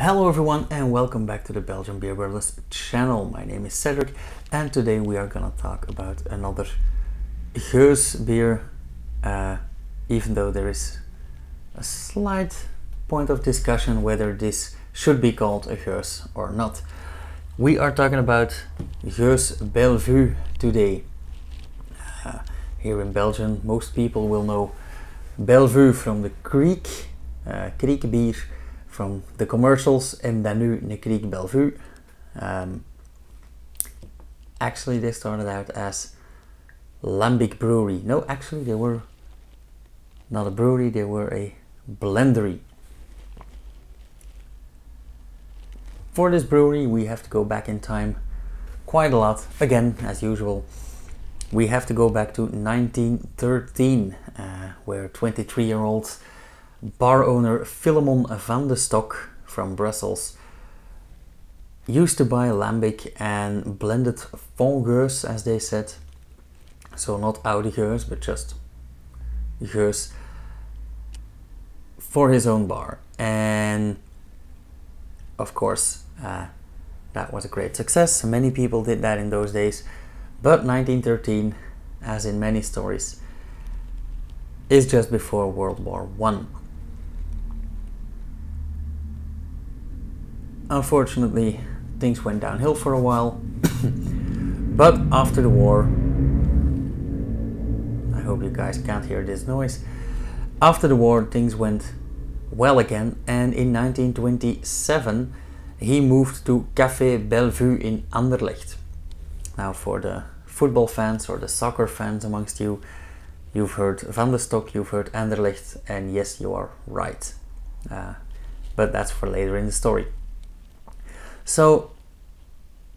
Hello everyone and welcome back to the Belgian Beer Brothers channel. My name is Cedric and today we are gonna talk about another Geus beer uh, even though there is a slight point of discussion whether this should be called a Geus or not. We are talking about Geus Bellevue today. Uh, here in Belgium most people will know Bellevue from the Kriek, uh, Kriek beer from the commercials in dan nu een Bellevue. Um, actually, they started out as Lambic Brewery. No, actually, they were not a brewery, they were a blendery. For this brewery, we have to go back in time quite a lot. Again, as usual, we have to go back to 1913, uh, where 23 year old bar owner Philemon Vanden Stock from Brussels used to buy lambic and blended Fongeus, as they said. So not Oude Geus, but just Geus for his own bar. And of course, uh, that was a great success. Many people did that in those days. But 1913, as in many stories, is just before World War One. Unfortunately, things went downhill for a while. but after the war, I hope you guys can't hear this noise. After the war, things went well again, and in 1927 he moved to Café Bellevue in Anderlecht. Now, for the football fans or the soccer fans amongst you, you've heard Van der Stok, you've heard Anderlecht, and yes, you are right. Uh, but that's for later in the story. So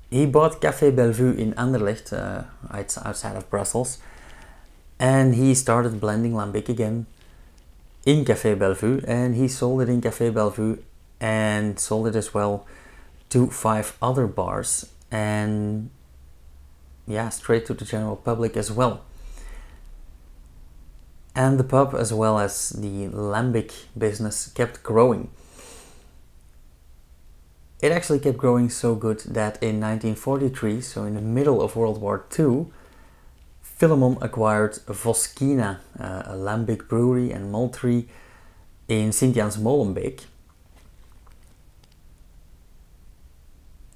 he bought Café Bellevue in Anderlecht, uh, outside of Brussels, and he started blending lambic again in Café Bellevue, and he sold it in Café Bellevue and sold it as well to five other bars and yeah, straight to the general public as well. And the pub, as well as the lambic business, kept growing. It actually kept growing so good that in 1943, so in the middle of World War II, Philemon acquired Voskina, uh, a lambic brewery and maltery in Sint-Jans Molenbeek.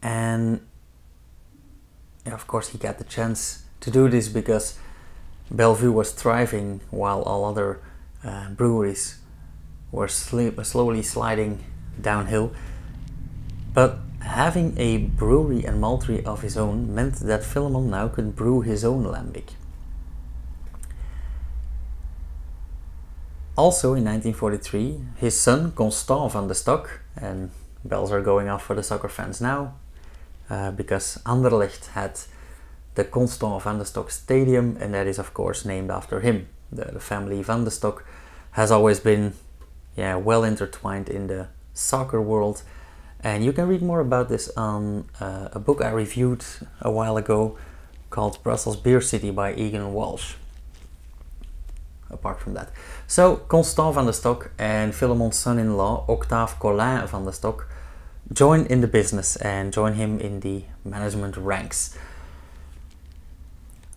And of course, he got the chance to do this because Bellevue was thriving while all other uh, breweries were slowly sliding downhill. But having a brewery and maltery of his own meant that Philemon now could brew his own lambic. Also in 1943, his son Constant Vanden Stock, and bells are going off for the soccer fans now, uh, because Anderlecht had the Constant Vanden Stock Stadium, and that is of course named after him. The, the family Vanden Stock has always been yeah, well intertwined in the soccer world and you can read more about this on uh, a book I reviewed a while ago called Brussels Beer City by Eoghan Walsh. Apart from that. So, Constant van der Stok and Philemon's son-in-law, Octave Collin van der Stok, join in the business and join him in the management ranks.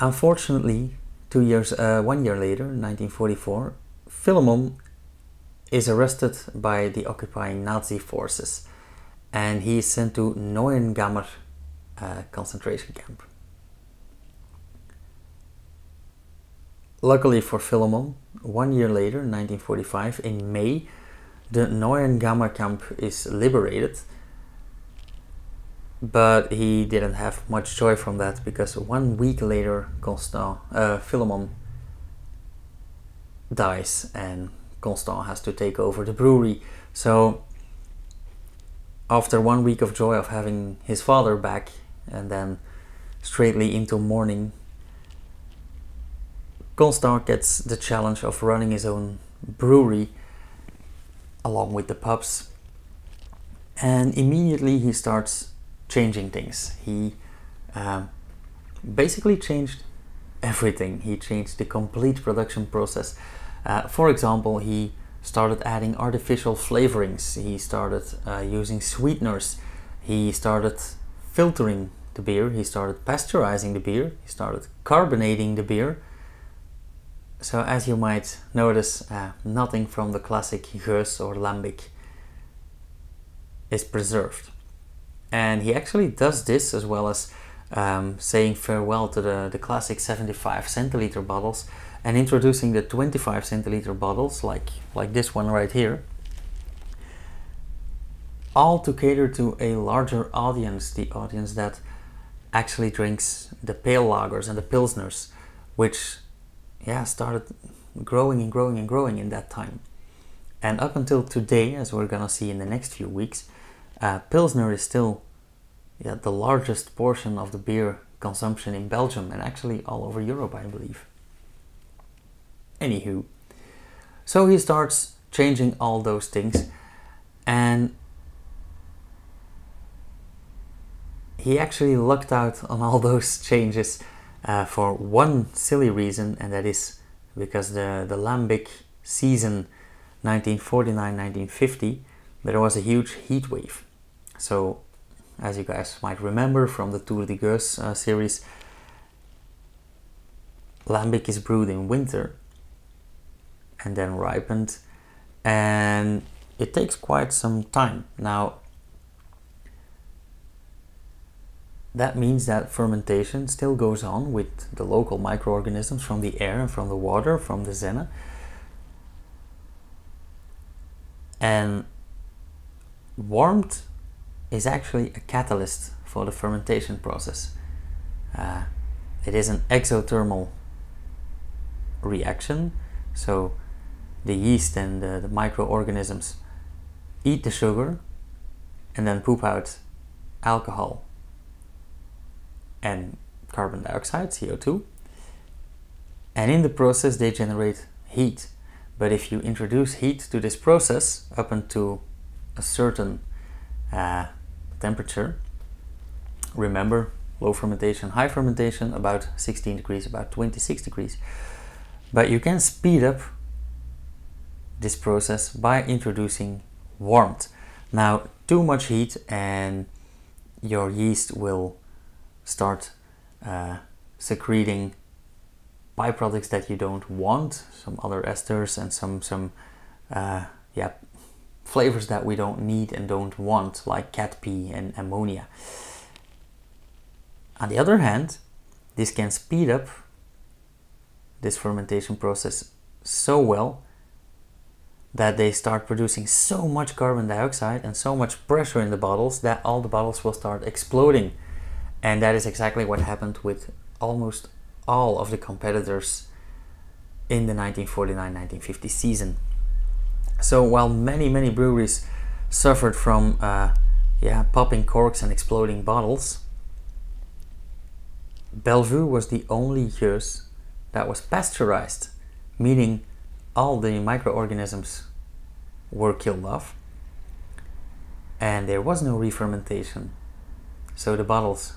Unfortunately, two years, uh, one year later, 1944, Philemon is arrested by the occupying Nazi forces and he is sent to Neuengamme uh, concentration camp. Luckily for Philemon, one year later, 1945, in May, the Neuengamme camp is liberated. But he didn't have much joy from that because one week later, Constant, uh, Philemon dies and Constant has to take over the brewery. So after one week of joy of having his father back and then straightly into mourning, Constant gets the challenge of running his own brewery along with the pubs. And immediately he starts changing things. He um, basically changed everything. He changed the complete production process. Uh, for example, he started adding artificial flavorings. He started uh, using sweeteners. He started filtering the beer. He started pasteurizing the beer. He started carbonating the beer. So as you might notice, uh, nothing from the classic Geus or Lambic is preserved. And he actually does this as well as um, saying farewell to the, the classic 75 centiliter bottles and introducing the 25 centiliter bottles like, like this one right here all to cater to a larger audience, the audience that actually drinks the pale lagers and the pilsners, which yeah started growing and growing and growing in that time. And up until today, as we're gonna see in the next few weeks, uh, pilsner is still yeah, the largest portion of the beer consumption in Belgium and actually all over Europe, I believe. Anywho, so he starts changing all those things, and he actually lucked out on all those changes uh, for one silly reason, and that is because the, the Lambic season 1949-1950 there was a huge heat wave. So as you guys might remember from the Tour de Geus uh, series, Lambic is brewed in winter and then ripened and it takes quite some time. Now that means that fermentation still goes on with the local microorganisms from the air and from the water, from the Zenne. And warmth is actually a catalyst for the fermentation process. Uh, it is an exothermal reaction, so the yeast and the, the microorganisms eat the sugar and then poop out alcohol and carbon dioxide, CO2. And in the process, they generate heat. But if you introduce heat to this process up into a certain uh, temperature, remember low fermentation, high fermentation, about 16 degrees, about 26 degrees. But you can speed up this process by introducing warmth. Now, too much heat and your yeast will start uh, secreting byproducts that you don't want, some other esters and some some uh, yeah flavors that we don't need and don't want, like cat pee and ammonia. On the other hand, this can speed up this fermentation process so well that they start producing so much carbon dioxide and so much pressure in the bottles that all the bottles will start exploding and that is exactly what happened with almost all of the competitors in the 1949-1950 season. So while many many breweries suffered from uh, yeah popping corks and exploding bottles, Bellevue was the only years that was pasteurized, meaning all the microorganisms were killed off and there was no re-fermentation. So the bottles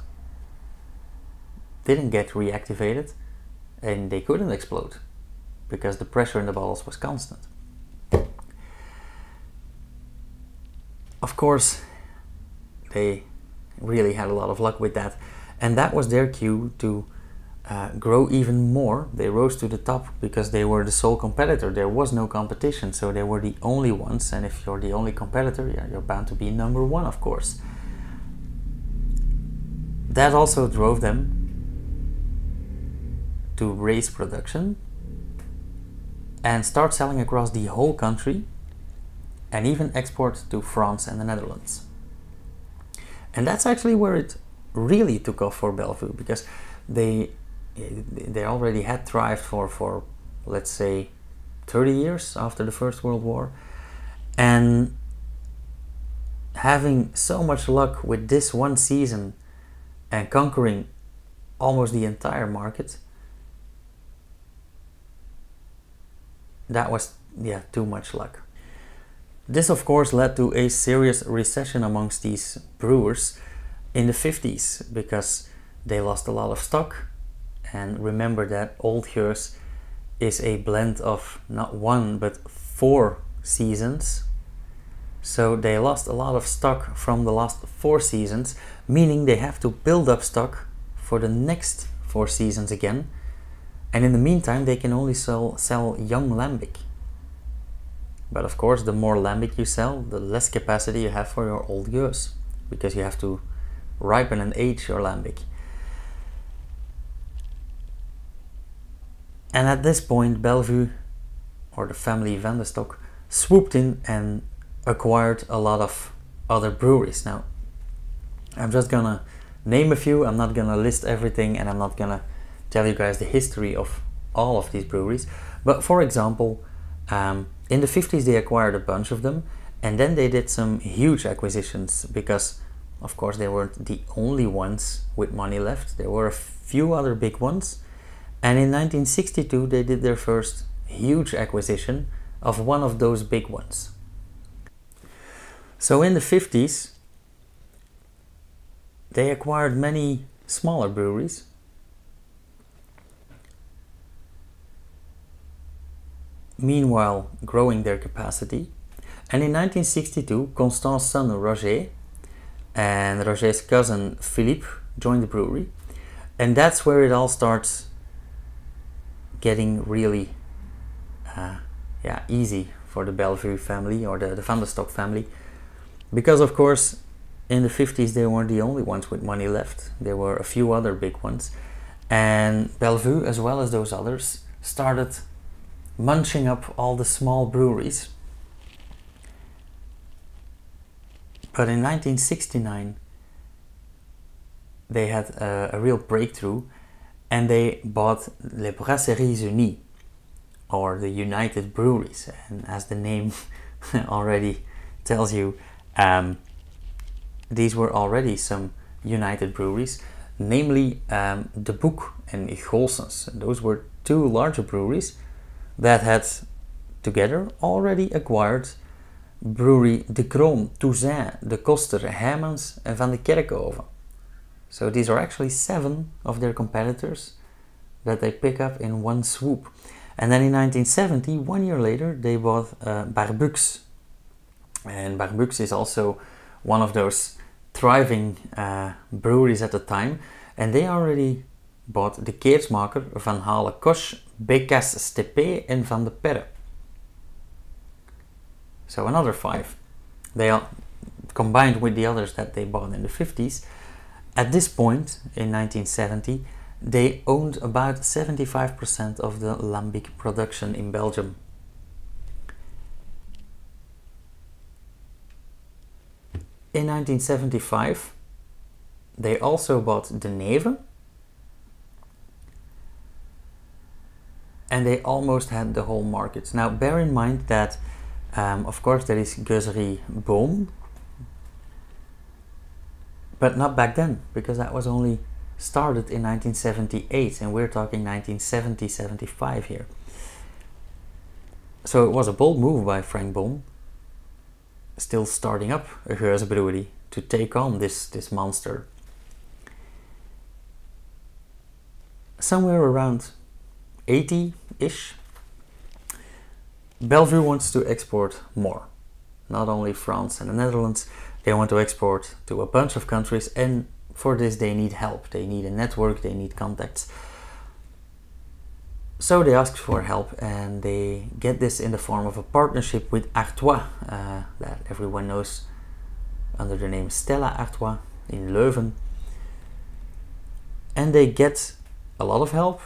didn't get reactivated and they couldn't explode because the pressure in the bottles was constant. Of course, they really had a lot of luck with that, and that was their cue to uh, grow even more. They rose to the top because they were the sole competitor. There was no competition, so they were the only ones. And if you're the only competitor, yeah, you're bound to be number one, of course. That also drove them to raise production and start selling across the whole country and even export to France and the Netherlands. And that's actually where it really took off for Bellevue because they they already had thrived for for let's say 30 years after the First World War and having so much luck with this one season and conquering almost the entire market that was yeah too much luck. This of course led to a serious recession amongst these brewers in the 50s because they lost a lot of stock and remember that Old Geus is a blend of not one but four seasons. So they lost a lot of stock from the last four seasons, meaning they have to build up stock for the next four seasons again. And in the meantime, they can only sell, sell young lambic. But of course, the more lambic you sell, the less capacity you have for your old gueuse, because you have to ripen and age your lambic. And at this point, Bellevue, or the family Vanden Stock, swooped in and acquired a lot of other breweries. Now, I'm just gonna name a few, I'm not gonna list everything, and I'm not gonna tell you guys the history of all of these breweries. But for example, um, in the 50s they acquired a bunch of them, and then they did some huge acquisitions because, of course, they weren't the only ones with money left. There were a few other big ones and in 1962, they did their first huge acquisition of one of those big ones. So in the 50s, they acquired many smaller breweries. Meanwhile, growing their capacity. And in 1962, Constance's son Roger and Roger's cousin Philippe joined the brewery. And that's where it all starts getting really uh, yeah, easy for the Bellevue family or the, the Van der Stok family. Because, of course, in the 50s they weren't the only ones with money left. There were a few other big ones. And Bellevue, as well as those others, started munching up all the small breweries. But in 1969, they had a, a real breakthrough and they bought Les Brasseries Unies or the United Breweries. And as the name already tells you, um, these were already some United breweries, namely um, De Boek and Golsens. Those were two larger breweries that had together already acquired brewery De Kroon, Touzin, De Koster, Heijmans and Van de Kerkhoven. So these are actually seven of their competitors that they pick up in one swoop. And then in 1970, one year later, they bought uh, Barbux. And Barbux is also one of those thriving uh, breweries at the time. And they already bought the Keersmaker, Van Hale Kosch, Bekas Steppe, and Van de Perre. So another five. They are combined with the others that they bought in the 50s at this point, in 1970, they owned about 75% of the lambic production in Belgium. In 1975, they also bought De Neve and they almost had the whole market. Now, bear in mind that, um, of course, there is Gueuserie Boon, but not back then because that was only started in 1978 and we're talking 1970 75 here. So it was a bold move by Frank Boon still starting up a Geuze brewery to take on this this monster. Somewhere around 80-ish Bellevue wants to export more not only France and the Netherlands they want to export to a bunch of countries and for this they need help. They need a network, they need contacts. So they ask for help and they get this in the form of a partnership with Artois uh, that everyone knows under the name Stella Artois in Leuven. And they get a lot of help,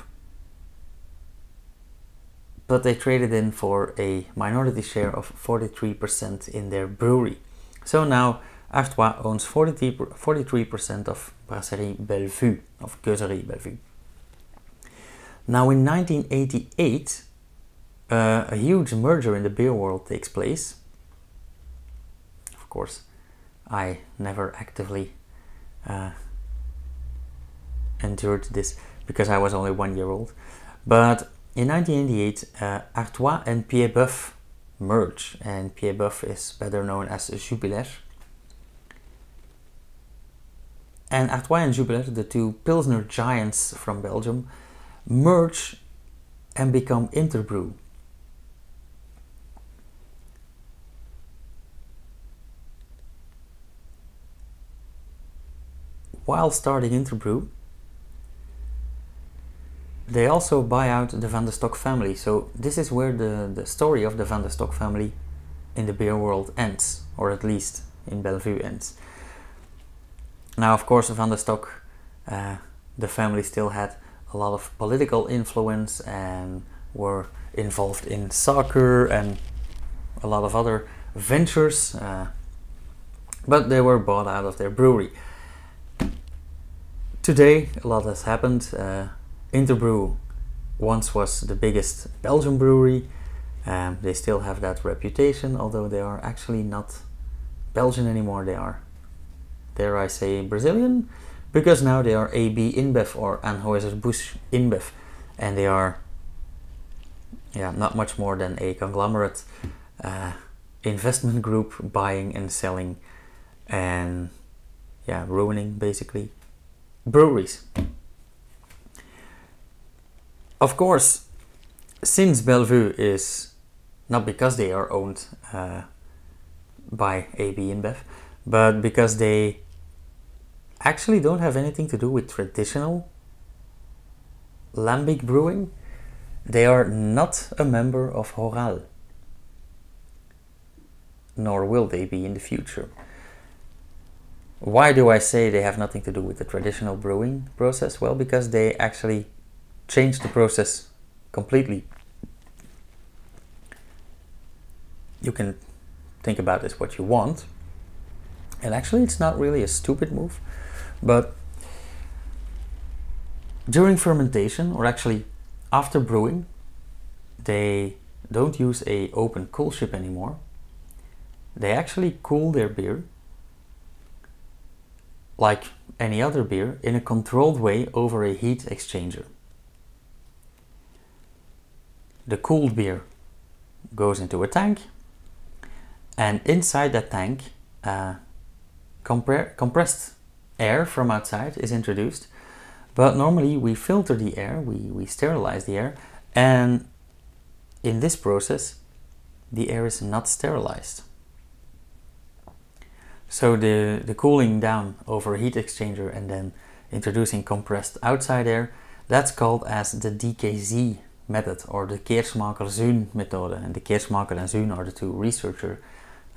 but they traded in for a minority share of 43% in their brewery. So now Artois owns 43% of Brasserie Bellevue, of Gueuserie Bellevue. Now in 1988, uh, a huge merger in the beer world takes place. Of course, I never actively uh, endured this because I was only one year old. But in 1988, uh, Artois and Pied-Bœuf merge and Pied-Bœuf is better known as Jupiler. And Artois and Jupiler, the two Pilsner giants from Belgium, merge and become Interbrew. While starting Interbrew, they also buy out the Van der Stok family. So this is where the, the story of the Van der Stok family in the beer world ends, or at least in Bellevue ends. Now, of course, Van der Stok, uh, the family still had a lot of political influence and were involved in soccer and a lot of other ventures, uh, but they were bought out of their brewery. Today, a lot has happened. Uh, Interbrew once was the biggest Belgian brewery. Um, they still have that reputation, although they are actually not Belgian anymore. They are, dare I say, Brazilian, because now they are AB InBev or Anheuser-Busch InBev, and they are, yeah, not much more than a conglomerate uh, investment group buying and selling, and yeah, ruining basically breweries. Of course, since Bellevue is not because they are owned uh, by AB InBev, but because they actually don't have anything to do with traditional lambic brewing. They are not a member of Horal, nor will they be in the future. Why do I say they have nothing to do with the traditional brewing process? Well, because they actually changed the process completely. You can think about this what you want. And actually, it's not really a stupid move, but during fermentation, or actually after brewing, they don't use a open coolship anymore. They actually cool their beer like any other beer in a controlled way over a heat exchanger. The cooled beer goes into a tank and inside that tank uh, compre compressed air from outside is introduced. But normally we filter the air we, we sterilize the air and in this process the air is not sterilized. So the, the cooling down over a heat exchanger and then introducing compressed outside air that's called as the DKZ method or the Keersmaker-Zuhn method and the Keersmaker and Zuhn are the two researcher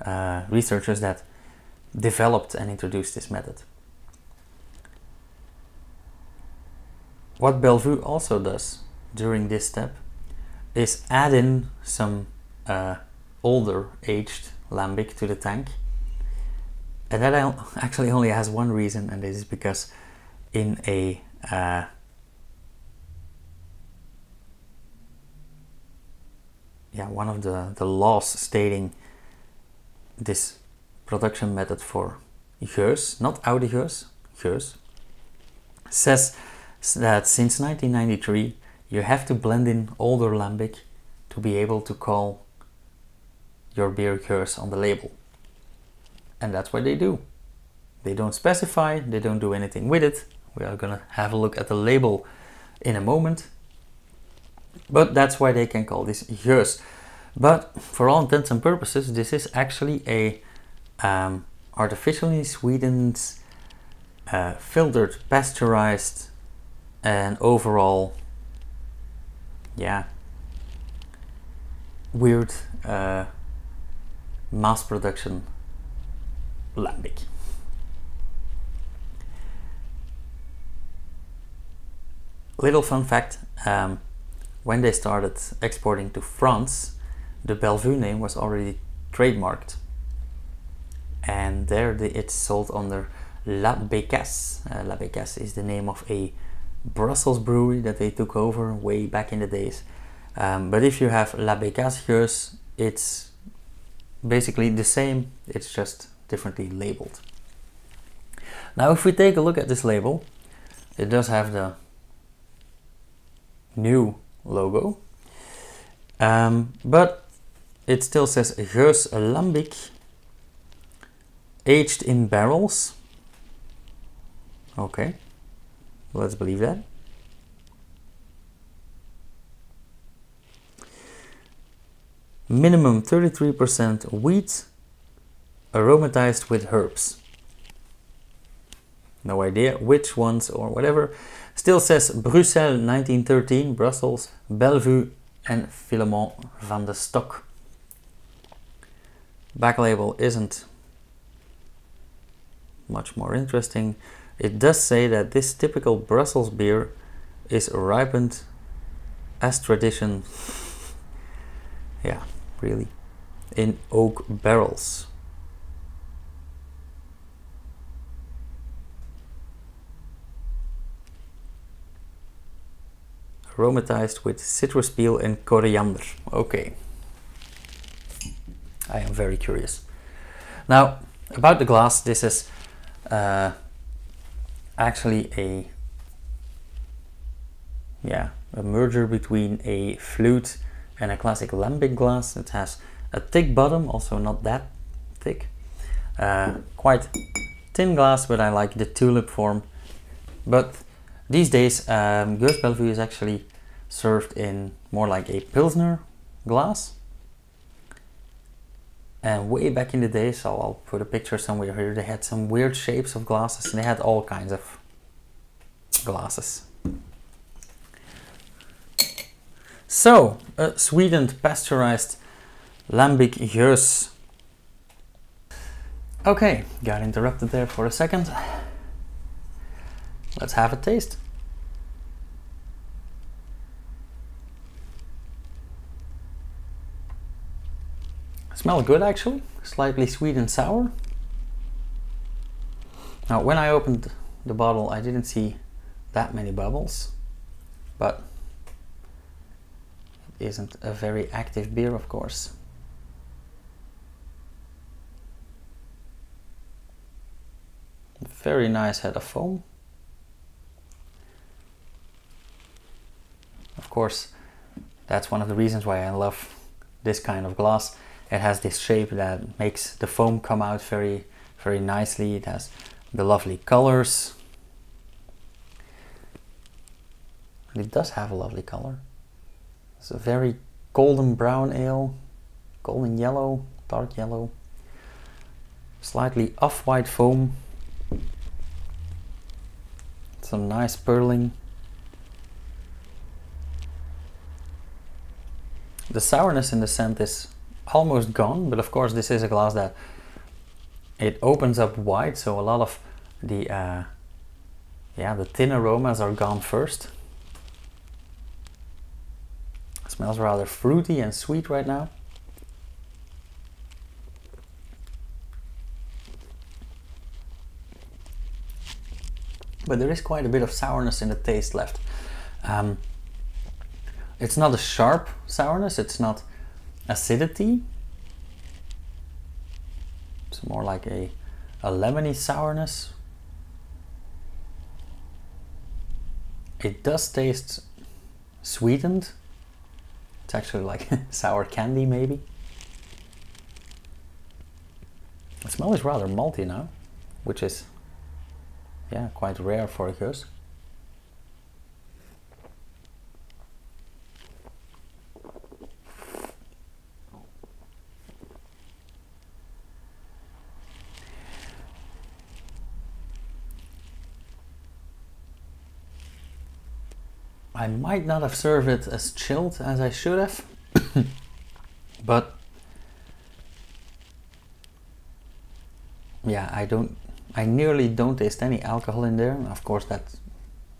uh, researchers that developed and introduced this method. What Bellevue also does during this step is add in some uh, older aged lambic to the tank. And that actually only has one reason, and this is because in a uh, yeah, one of the, the laws stating this production method for geus, not oude geus, geus, says that since 1993 you have to blend in older lambic to be able to call your beer geus on the label. And that's what they do. They don't specify, they don't do anything with it. We are gonna have a look at the label in a moment. But that's why they can call this geus. But for all intents and purposes, this is actually a um, artificially sweetened, uh, filtered, pasteurized, and overall, yeah, weird uh, mass production lambic. Little fun fact, um, when they started exporting to France, the Bellevue name was already trademarked. And there the, it's sold under La Bécasse. Uh, La Bécasse is the name of a Brussels brewery that they took over way back in the days. Um, but if you have La Bécasse Geus, it's basically the same, it's just differently labeled. Now if we take a look at this label, it does have the new logo. Um, but it still says Geus Lambic aged in barrels. Okay, let's believe that. Minimum 33% wheat aromatized with herbs. no idea which ones or whatever. Still says Bruxelles 1913, Brussels, Bellevue and Philemon Vanden Stock. Back label isn't much more interesting. It does say that this typical Brussels beer is ripened as tradition. yeah, really. In oak barrels. Aromatized with citrus peel and coriander. Okay. I am very curious. Now, about the glass, this is uh, actually a yeah a merger between a flute and a classic lambic glass. It has a thick bottom, also not that thick. Uh, quite thin glass, but I like the tulip form. But these days, um, Bellevue is actually served in more like a Pilsner glass. And way back in the day, so I'll put a picture somewhere here, they had some weird shapes of glasses and they had all kinds of glasses. So, a sweetened pasteurized lambic Geuze. Okay, got interrupted there for a second. Let's have a taste. Smell good actually, slightly sweet and sour. Now when I opened the bottle I didn't see that many bubbles, but it isn't a very active beer of course. Very nice head of foam. Of course, that's one of the reasons why I love this kind of glass it has this shape that makes the foam come out very very nicely. It has the lovely colors. And it does have a lovely color. It's a very golden brown ale golden yellow dark yellow slightly off-white foam some nice purling. The sourness in the scent is almost gone, but of course this is a glass that it opens up wide, so a lot of the uh, yeah the thin aromas are gone first. It smells rather fruity and sweet right now. But there is quite a bit of sourness in the taste left. Um, it's not a sharp sourness, it's not acidity. It's more like a, a lemony sourness. It does taste sweetened. It's actually like sour candy maybe. The smell is rather malty now, which is yeah quite rare for a Geuze. I might not have served it as chilled as I should have, but yeah, I don't, I nearly don't taste any alcohol in there. Of course, that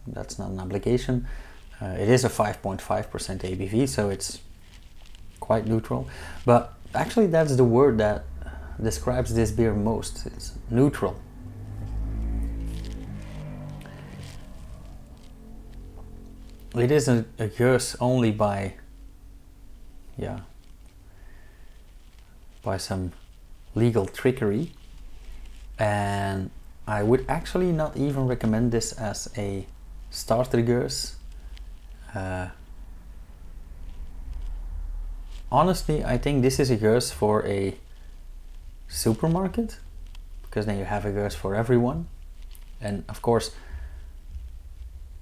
that's not an obligation. Uh, it is a 5.5% ABV, so it's quite neutral. But actually, that's the word that describes this beer most. It's neutral. It isn't a geus only by yeah by some legal trickery and I would actually not even recommend this as a starter Geuze. Uh, honestly, I think this is a geus for a supermarket because then you have a geus for everyone. And of course,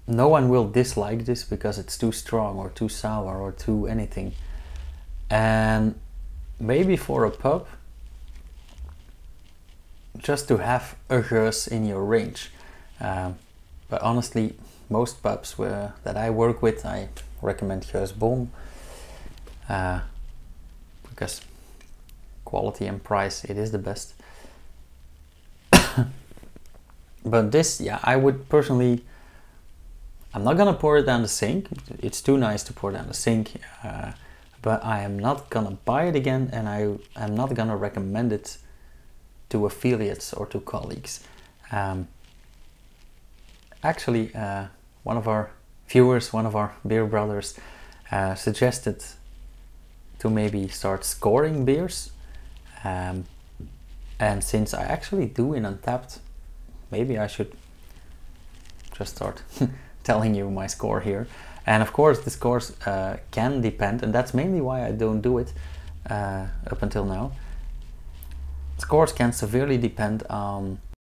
no one will dislike this because it's too strong or too sour or too anything. And maybe for a pub, just to have a Geuze in your range. Um, but honestly, most pubs where, that I work with, I recommend Huis Boon uh, because quality and price, it is the best. but this, yeah, I would personally. I'm not gonna pour it down the sink. It's too nice to pour down the sink. Uh, but I am not gonna buy it again, and I am not gonna recommend it to affiliates or to colleagues. Um, actually, uh, one of our viewers, one of our beer brothers, uh, suggested to maybe start scoring beers. Um, and since I actually do in Untappd, maybe I should just start telling you my score here. And of course, the scores uh, can depend, and that's mainly why I don't do it uh, up until now. Scores can severely depend on